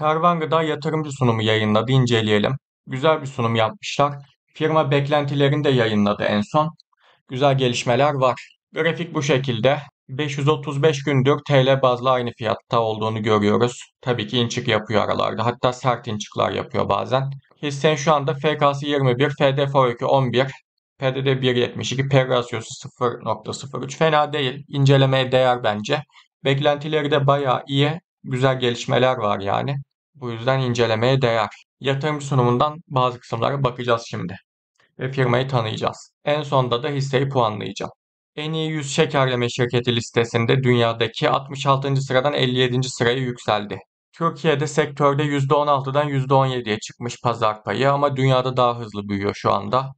Kervan Gıda yatırımcı sunumu yayınladı, inceleyelim. Güzel bir sunum yapmışlar. Firma beklentilerini de yayınladı en son. Güzel gelişmeler var. Grafik bu şekilde. 535 gündür TL bazlı aynı fiyatta olduğunu görüyoruz. Tabii ki inçik yapıyor aralarda. Hatta sert inçikler yapıyor bazen. Hissen şu anda FK'sı 21, FDFO'yu 11, PDD 1.72, P rasyosu 0.03. Fena değil. İncelemeye değer bence. Beklentileri de bayağı iyi. Güzel gelişmeler var yani. Bu yüzden incelemeye değer. Yatırım sunumundan bazı kısımlara bakacağız şimdi. Ve firmayı tanıyacağız. En sonda da hisseyi puanlayacağım. En iyi 100 şekerleme şirketi listesinde dünyadaki 66. sıradan 57. sıraya yükseldi. Türkiye'de sektörde %16'dan %17'ye çıkmış pazar payı ama dünyada daha hızlı büyüyor şu anda.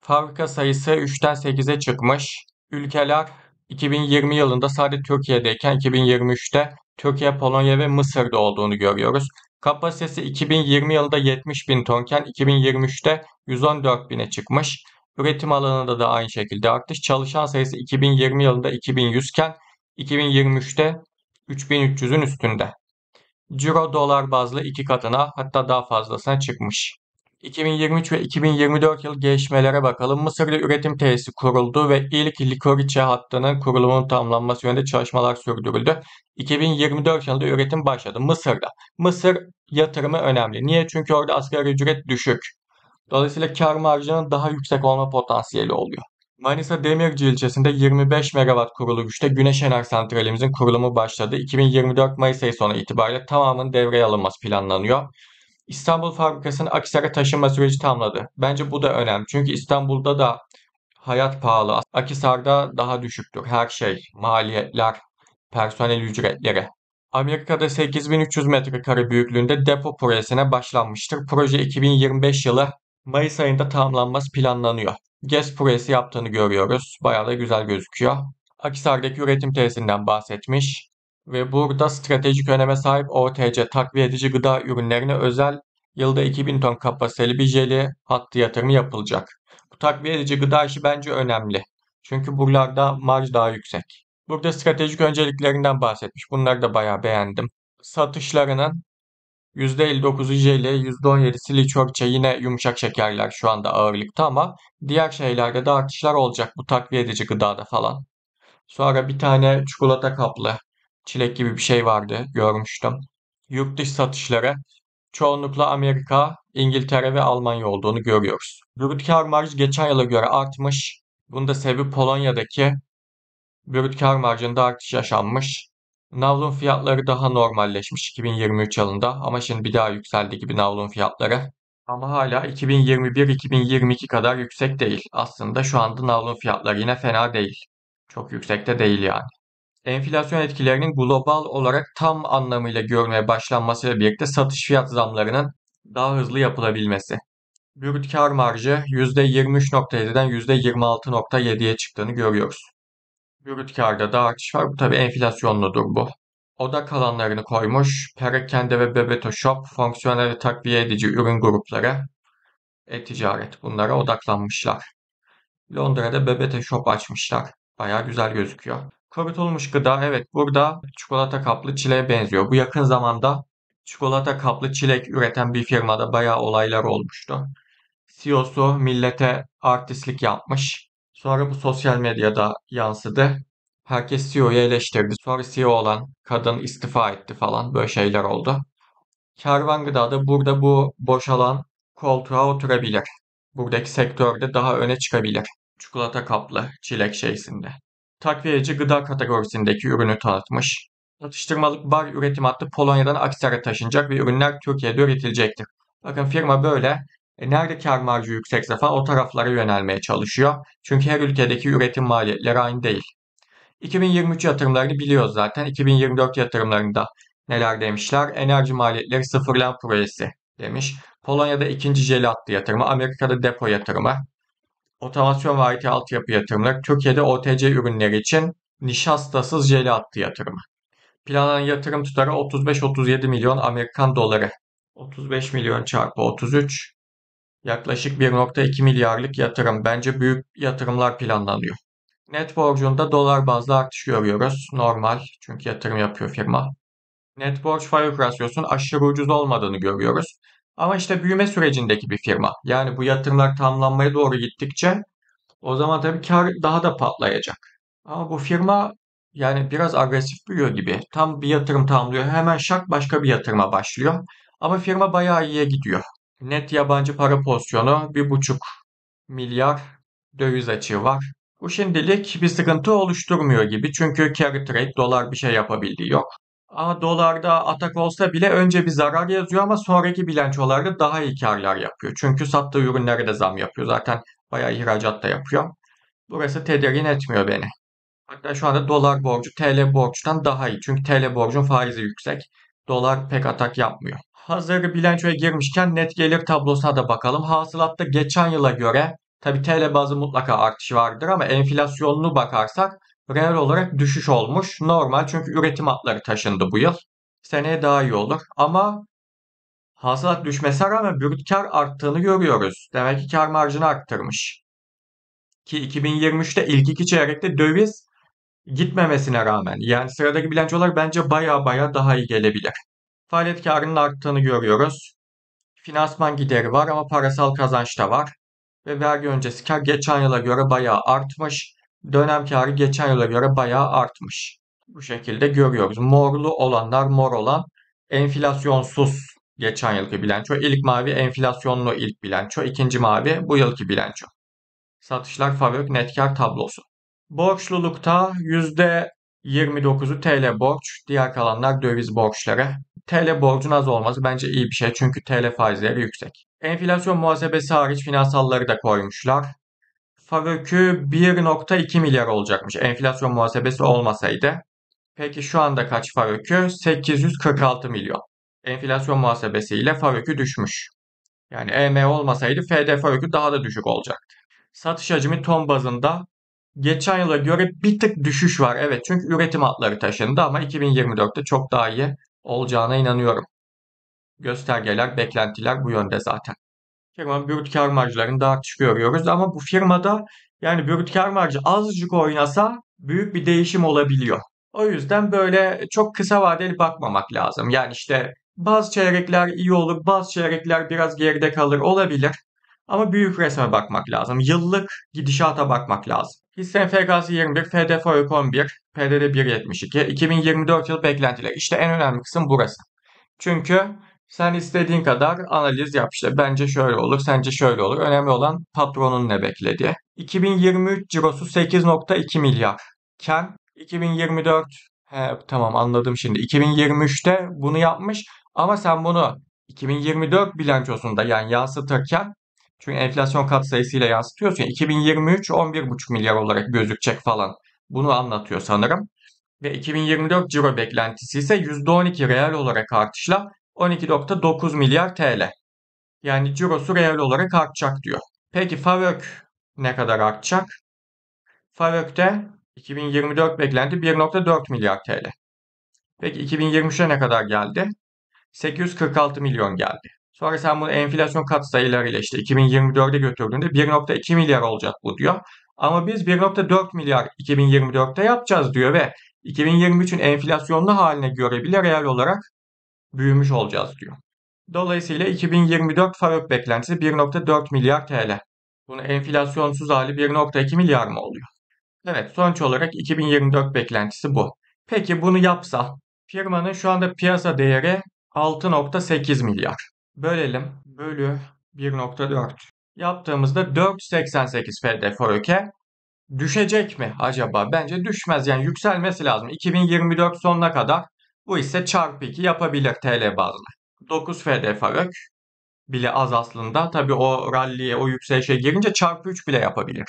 Fabrika sayısı 3'ten 8'e çıkmış. Ülkeler 2020 yılında sadece Türkiye'deyken 2023'te Türkiye, Polonya ve Mısır'da olduğunu görüyoruz. Kapasitesi 2020 yılında 70 bin tonken 2023'te 114 bine çıkmış. Üretim alanında da aynı şekilde artış. Çalışan sayısı 2020 yılında 2100 iken 2023'te 3300'ün üstünde. Ciro dolar bazlı iki katına hatta daha fazlasına çıkmış. 2023 ve 2024 yıl gelişmelere bakalım. Mısır'da üretim tesisi kuruldu ve ilk likoriçe hattının kurulumunun tamamlanması yönünde çalışmalar sürdürüldü. 2024 yılında üretim başladı Mısır'da. Mısır yatırımı önemli. Niye? Çünkü orada asgari ücret düşük. Dolayısıyla kar marjının daha yüksek olma potansiyeli oluyor. Manisa Demirci ilçesinde 25 megawatt kurulu güçte güneş enerji santralimizin kurulumu başladı. 2024 Mayıs ayı sonu itibariyle tamamının devreye alınması planlanıyor. İstanbul fabrikasının Akhisar'a taşınma süreci tamamladı. Bence bu da önemli. Çünkü İstanbul'da da hayat pahalı. Akhisar'da daha düşüktür. Her şey, maliyetler, personel ücretleri. Amerika'da 8300 metrekare büyüklüğünde depo projesine başlanmıştır. Proje 2025 yılı Mayıs ayında tamamlanması planlanıyor. GES projesi yaptığını görüyoruz. Bayağı da güzel gözüküyor. Akhisar'daki üretim tesisinden bahsetmiş ve burada stratejik öneme sahip OTC takviye edici gıda ürünlerine özel yılda 2000 ton kapasiteli bir jeli hattı yatırımı yapılacak. Bu takviye edici gıda işi bence önemli. Çünkü buralarda marj daha yüksek. Burada stratejik önceliklerinden bahsetmiş. Bunları da bayağı beğendim. Satışlarının %59'u jeli, %17'si liçorçe yine yumuşak şekerler şu anda ağırlıkta ama diğer şeylerde de artışlar olacak bu takviye edici gıdada falan. Sonra bir tane çikolata kaplı çilek gibi bir şey vardı görmüştüm. Yurt dışı satışları çoğunlukla Amerika, İngiltere ve Almanya olduğunu görüyoruz. Brüt kar marjı geçen yıla göre artmış. Bunda sebebi Polonya'daki brüt marjında artış yaşanmış. Navlun fiyatları daha normalleşmiş 2023 yılında ama şimdi bir daha yükseldi gibi navlun fiyatları. Ama hala 2021-2022 kadar yüksek değil. Aslında şu anda navlun fiyatları yine fena değil. Çok yüksekte değil yani. Enflasyon etkilerinin global olarak tam anlamıyla görmeye başlanmasıyla birlikte satış fiyat zamlarının daha hızlı yapılabilmesi. Brüt kar marjı %23.7'den %26.7'ye çıktığını görüyoruz. Brüt karda da artış var. Bu tabi enflasyonludur bu. Odak alanlarını koymuş. Perakende ve Bebeto Shop fonksiyonel ve takviye edici ürün grupları e-ticaret bunlara odaklanmışlar. Londra'da Bebeto Shop açmışlar. Baya güzel gözüküyor. Kurutulmuş gıda evet burada çikolata kaplı çileğe benziyor. Bu yakın zamanda çikolata kaplı çilek üreten bir firmada bayağı olaylar olmuştu. CEO'su millete artistlik yapmış. Sonra bu sosyal medyada yansıdı. Herkes CEO'yu eleştirdi. Sonra CEO olan kadın istifa etti falan. Böyle şeyler oldu. Kervan Gıda da burada bu boşalan koltuğa oturabilir. Buradaki sektörde daha öne çıkabilir. Çikolata kaplı çilek şeysinde. Takviyeci gıda kategorisindeki ürünü tanıtmış. Atıştırmalık bar üretim hattı Polonya'dan Akhisar'a taşınacak ve ürünler Türkiye'de üretilecektir. Bakın firma böyle e, nerede kar marjı yüksekse falan o taraflara yönelmeye çalışıyor. Çünkü her ülkedeki üretim maliyetleri aynı değil. 2023 yatırımlarını biliyoruz zaten. 2024 yatırımlarında neler demişler? Enerji maliyetleri sıfırlan projesi demiş. Polonya'da ikinci jeli yatırımı, Amerika'da depo yatırımı, otomasyon ve IT altyapı yatırımları, Türkiye'de OTC ürünleri için nişastasız jeli hattı yatırımı. Planlanan yatırım tutarı 35-37 milyon Amerikan doları. 35 milyon çarpı 33 yaklaşık 1.2 milyarlık yatırım. Bence büyük yatırımlar planlanıyor. Net borcunda dolar bazlı artış görüyoruz. Normal çünkü yatırım yapıyor firma. Net borç faiz rasyosunun aşırı ucuz olmadığını görüyoruz. Ama işte büyüme sürecindeki bir firma. Yani bu yatırımlar tamamlanmaya doğru gittikçe o zaman tabii kar daha da patlayacak. Ama bu firma yani biraz agresif büyüyor gibi. Tam bir yatırım tamamlıyor. Hemen şak başka bir yatırıma başlıyor. Ama firma bayağı iyiye gidiyor. Net yabancı para pozisyonu 1,5 milyar döviz açığı var. Bu şimdilik bir sıkıntı oluşturmuyor gibi. Çünkü carry trade dolar bir şey yapabildiği yok. Ama dolarda atak olsa bile önce bir zarar yazıyor ama sonraki bilançolarda daha iyi karlar yapıyor. Çünkü sattığı ürünlere de zam yapıyor. Zaten bayağı ihracat da yapıyor. Burası tedirgin etmiyor beni. Hatta şu anda dolar borcu TL borçtan daha iyi. Çünkü TL borcun faizi yüksek. Dolar pek atak yapmıyor. Hazır bilançoya girmişken net gelir tablosuna da bakalım. Hasılatta geçen yıla göre tabi TL bazı mutlaka artış vardır ama enflasyonunu bakarsak reel olarak düşüş olmuş. Normal çünkü üretim hatları taşındı bu yıl. Seneye daha iyi olur ama hasılat düşmesine rağmen brüt kar arttığını görüyoruz. Demek ki kar marjını arttırmış. Ki 2023'te ilk iki çeyrekte döviz gitmemesine rağmen yani sıradaki bilançolar bence baya baya daha iyi gelebilir. Faaliyet karının arttığını görüyoruz. Finansman gideri var ama parasal kazanç da var. Ve vergi öncesi kar geçen yıla göre bayağı artmış. Dönem karı geçen yıla göre bayağı artmış. Bu şekilde görüyoruz. Morlu olanlar mor olan enflasyonsuz geçen yılki bilanço. İlk mavi enflasyonlu ilk bilanço. ikinci mavi bu yılki bilanço. Satışlar fabrik net kar tablosu. Borçlulukta %29'u TL borç, diğer kalanlar döviz borçları. TL borcun az olması bence iyi bir şey çünkü TL faizleri yüksek. Enflasyon muhasebesi hariç finansalları da koymuşlar. Favökü 1.2 milyar olacakmış enflasyon muhasebesi olmasaydı. Peki şu anda kaç Favökü? 846 milyon. Enflasyon muhasebesiyle Favökü düşmüş. Yani EM olmasaydı FD Favökü daha da düşük olacaktı. Satış hacmi ton bazında geçen yıla göre bir tık düşüş var. Evet çünkü üretim hatları taşındı ama 2024'te çok daha iyi olacağına inanıyorum. Göstergeler, beklentiler bu yönde zaten. Firmanın brüt kar marjlarında artış görüyoruz ama bu firmada yani brüt kar marjı azıcık oynasa büyük bir değişim olabiliyor. O yüzden böyle çok kısa vadeli bakmamak lazım. Yani işte bazı çeyrekler iyi olur, bazı çeyrekler biraz geride kalır olabilir. Ama büyük resme bakmak lazım. Yıllık gidişata bakmak lazım. Hisse FK'sı 21, FDF 11, PDD 1.72, 2024 yıl beklentiler. İşte en önemli kısım burası. Çünkü sen istediğin kadar analiz yap işte. Bence şöyle olur, sence şöyle olur. Önemli olan patronun ne bekledi. 2023 cirosu 8.2 milyar. Ken 2024 he, tamam anladım şimdi. 2023'te bunu yapmış ama sen bunu 2024 bilançosunda yani yansıtırken çünkü enflasyon katsayısıyla yansıtıyorsun. 2023 11,5 milyar olarak gözükecek falan. Bunu anlatıyor sanırım. Ve 2024 ciro beklentisi ise %12 reel olarak artışla 12.9 milyar TL. Yani cirosu reel olarak artacak diyor. Peki FAVÖK ne kadar artacak? FAVÖK'te 2024 beklenti 1.4 milyar TL. Peki 2023'e ne kadar geldi? 846 milyon geldi. Sonra sen bunu enflasyon katsayılarıyla işte 2024'e götürdüğünde 1.2 milyar olacak bu diyor. Ama biz 1.4 milyar 2024'te yapacağız diyor ve 2023'ün enflasyonlu haline göre bile reel olarak büyümüş olacağız diyor. Dolayısıyla 2024 FAVÖK beklentisi 1.4 milyar TL. Bunun enflasyonsuz hali 1.2 milyar mı oluyor? Evet sonuç olarak 2024 beklentisi bu. Peki bunu yapsa firmanın şu anda piyasa değeri 6.8 milyar. Bölelim. Bölü 1.4. Yaptığımızda 4.88 FD Forex düşecek mi acaba? Bence düşmez. Yani yükselmesi lazım. 2024 sonuna kadar bu ise çarpı 2 yapabilir TL bazlı. 9 FD Forex bile az aslında. Tabi o rally'e, o yükselişe girince çarpı 3 bile yapabilir.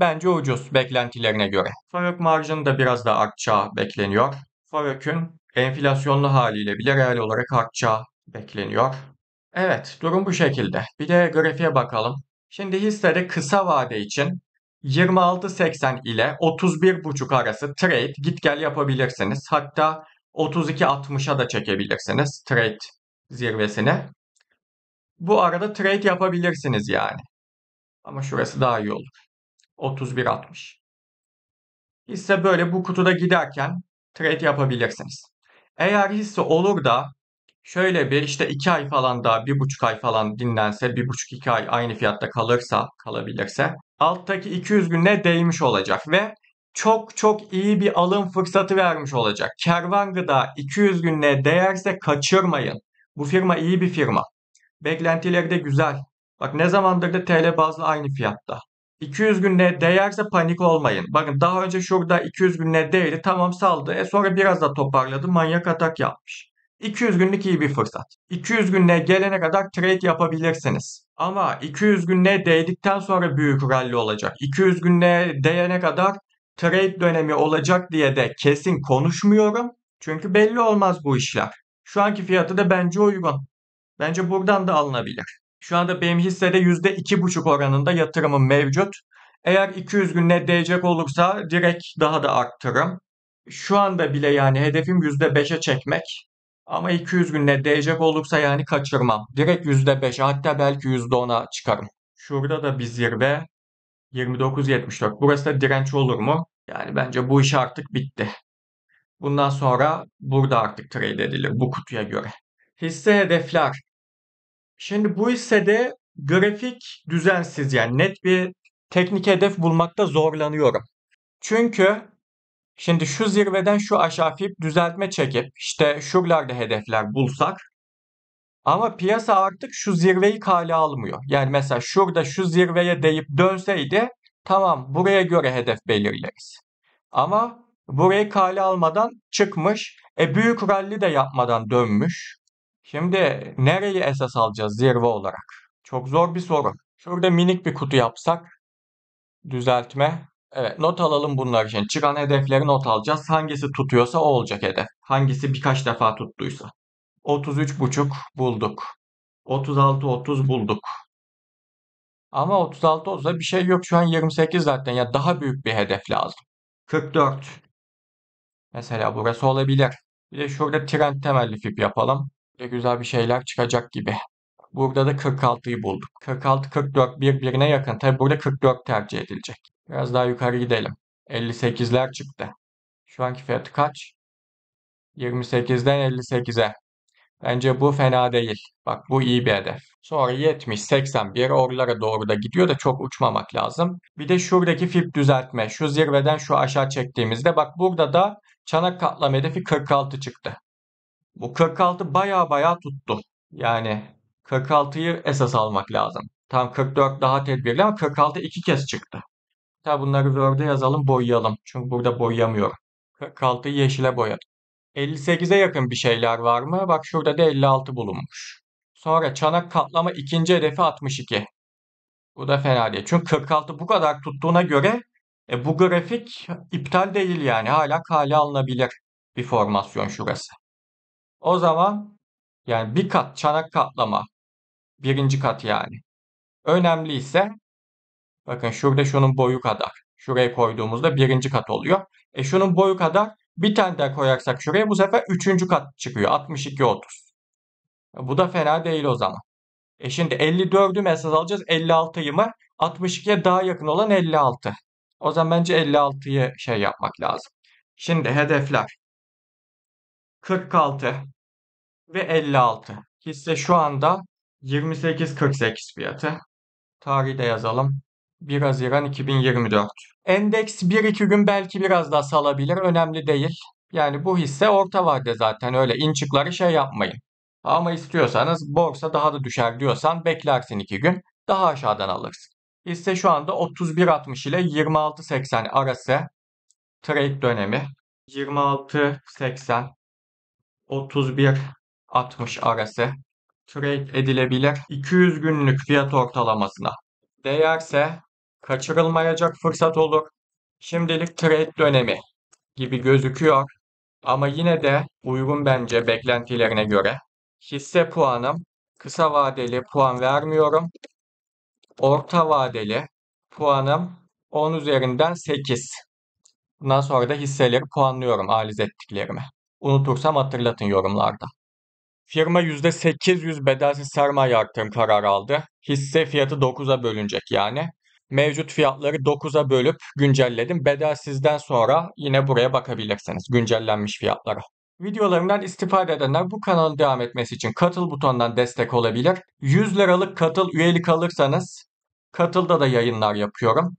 Bence ucuz beklentilerine göre. Forex marjının da biraz daha artacağı bekleniyor. Forex'ün enflasyonlu haliyle bile reel olarak artacağı bekleniyor. Evet, durum bu şekilde. Bir de grafiğe bakalım. Şimdi hissede kısa vade için 26.80 ile 31.5 arası trade git gel yapabilirsiniz. Hatta 32.60'a da çekebilirsiniz trade zirvesine. Bu arada trade yapabilirsiniz yani. Ama şurası daha iyi olur. 31.60. Hisse böyle bu kutuda giderken trade yapabilirsiniz. Eğer hisse olur da şöyle bir işte 2 ay falan daha 1,5 ay falan dinlense 1,5-2 ay aynı fiyatta kalırsa kalabilirse alttaki 200 gününe değmiş olacak ve çok çok iyi bir alım fırsatı vermiş olacak. Kervan Gıda 200 gününe değerse kaçırmayın. Bu firma iyi bir firma. Beklentileri de güzel. Bak ne zamandır da TL bazlı aynı fiyatta. 200 günlüğe değerse panik olmayın. Bakın daha önce şurada 200 günlüğe değdi tamam saldı. E sonra biraz da toparladı manyak atak yapmış. 200 günlük iyi bir fırsat. 200 günlüğe gelene kadar trade yapabilirsiniz. Ama 200 günlüğe değdikten sonra büyük rally olacak. 200 günlüğe değene kadar trade dönemi olacak diye de kesin konuşmuyorum. Çünkü belli olmaz bu işler. Şu anki fiyatı da bence uygun. Bence buradan da alınabilir. Şu anda benim hissede %2,5 oranında yatırımım mevcut. Eğer 200 günle değecek olursa direkt daha da arttırırım. Şu anda bile yani hedefim %5'e çekmek. Ama 200 günle değecek olursa yani kaçırmam. Direkt %5'e hatta belki %10'a çıkarım. Şurada da bir zirve 29.74. Burası da direnç olur mu? Yani bence bu iş artık bitti. Bundan sonra burada artık trade edilir bu kutuya göre. Hisse hedefler Şimdi bu hissede grafik düzensiz yani net bir teknik hedef bulmakta zorlanıyorum. Çünkü şimdi şu zirveden şu aşağı fiyip düzeltme çekip işte şuralarda hedefler bulsak ama piyasa artık şu zirveyi kale almıyor. Yani mesela şurada şu zirveye deyip dönseydi tamam buraya göre hedef belirleriz. Ama burayı kale almadan çıkmış. E büyük rally de yapmadan dönmüş. Şimdi nereyi esas alacağız zirve olarak? Çok zor bir soru. Şurada minik bir kutu yapsak. Düzeltme. Evet not alalım bunlar için. Çıkan hedefleri not alacağız. Hangisi tutuyorsa o olacak hedef. Hangisi birkaç defa tuttuysa. 33.5 bulduk. 36-30 bulduk. Ama 36-30'da bir şey yok. Şu an 28 zaten. Ya daha büyük bir hedef lazım. 44. Mesela burası olabilir. Bir de şurada trend temelli fip yapalım güzel bir şeyler çıkacak gibi. Burada da 46'yı bulduk. 46-44 birbirine yakın. Tabi burada 44 tercih edilecek. Biraz daha yukarı gidelim. 58'ler çıktı. Şu anki fiyatı kaç? 28'den 58'e. Bence bu fena değil. Bak bu iyi bir hedef. Sonra 70, 81 oralara doğru da gidiyor da çok uçmamak lazım. Bir de şuradaki fip düzeltme. Şu zirveden şu aşağı çektiğimizde bak burada da çanak katlama hedefi 46 çıktı. Bu 46 baya baya tuttu. Yani 46'yı esas almak lazım. Tam 44 daha tedbirli ama 46 iki kez çıktı. Tabi bunları Word'e yazalım boyayalım. Çünkü burada boyayamıyorum. 46'yı yeşile boyadım. 58'e yakın bir şeyler var mı? Bak şurada da 56 bulunmuş. Sonra çanak katlama ikinci hedefi 62. Bu da fena değil. Çünkü 46 bu kadar tuttuğuna göre e, bu grafik iptal değil yani. Hala kale alınabilir bir formasyon şurası. O zaman yani bir kat çanak katlama birinci kat yani önemliyse bakın şurada şunun boyu kadar şuraya koyduğumuzda birinci kat oluyor. E şunun boyu kadar bir tane daha koyarsak şuraya bu sefer üçüncü kat çıkıyor 62-30. Bu da fena değil o zaman. E şimdi 54'ü mesaj alacağız 56'yı mı? 62'ye daha yakın olan 56. O zaman bence 56'yı şey yapmak lazım. Şimdi hedefler. 46 ve 56. Hisse şu anda 28.48 fiyatı. Tarihi de yazalım. 1 Haziran 2024. Endeks 1-2 gün belki biraz daha salabilir. Önemli değil. Yani bu hisse orta vade zaten öyle inçikleri şey yapmayın. Ama istiyorsanız borsa daha da düşer diyorsan beklersin 2 gün. Daha aşağıdan alırsın. Hisse şu anda 31.60 ile 26.80 arası trade dönemi. 26.80 31 60 arası trade edilebilir 200 günlük fiyat ortalamasına değerse kaçırılmayacak fırsat olur. Şimdilik trade dönemi gibi gözüküyor ama yine de uygun bence beklentilerine göre. Hisse puanım kısa vadeli puan vermiyorum. Orta vadeli puanım 10 üzerinden 8. Bundan sonra da hisseleri puanlıyorum analiz ettiklerimi. Unutursam hatırlatın yorumlarda. Firma %800 bedelsiz sermaye artırım kararı aldı. Hisse fiyatı 9'a bölünecek yani. Mevcut fiyatları 9'a bölüp güncelledim. Bedelsizden sonra yine buraya bakabilirsiniz güncellenmiş fiyatlara. Videolarımdan istifade edenler bu kanalın devam etmesi için katıl butonundan destek olabilir. 100 liralık katıl üyelik alırsanız katılda da yayınlar yapıyorum.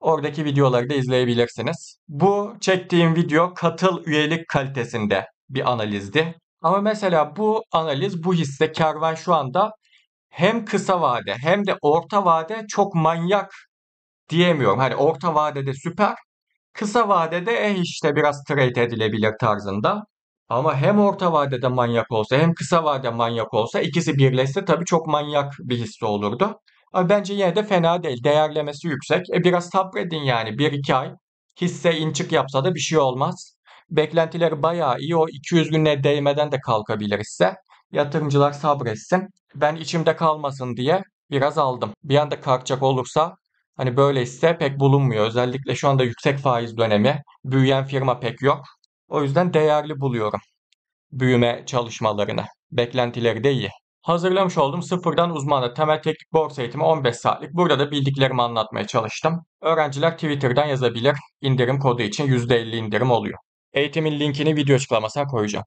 Oradaki videoları da izleyebilirsiniz. Bu çektiğim video katıl üyelik kalitesinde bir analizdi. Ama mesela bu analiz, bu hisse kervan şu anda hem kısa vade hem de orta vade çok manyak diyemiyorum. Hani orta vadede süper, kısa vadede eh işte biraz trade edilebilir tarzında. Ama hem orta vadede manyak olsa hem kısa vade manyak olsa ikisi birleşse tabii çok manyak bir hisse olurdu. Ama bence yine de fena değil. Değerlemesi yüksek. E biraz sabredin yani. 1-2 ay hisse inçik yapsa da bir şey olmaz. Beklentileri bayağı iyi. O 200 günle değmeden de kalkabilir hisse. Yatırımcılar sabretsin. Ben içimde kalmasın diye biraz aldım. Bir anda kalkacak olursa hani böyle hisse pek bulunmuyor. Özellikle şu anda yüksek faiz dönemi. Büyüyen firma pek yok. O yüzden değerli buluyorum büyüme çalışmalarını. Beklentileri de iyi. Hazırlamış olduğum sıfırdan uzmanı temel teknik borsa eğitimi 15 saatlik. Burada da bildiklerimi anlatmaya çalıştım. Öğrenciler Twitter'dan yazabilir. İndirim kodu için %50 indirim oluyor. Eğitimin linkini video açıklamasına koyacağım.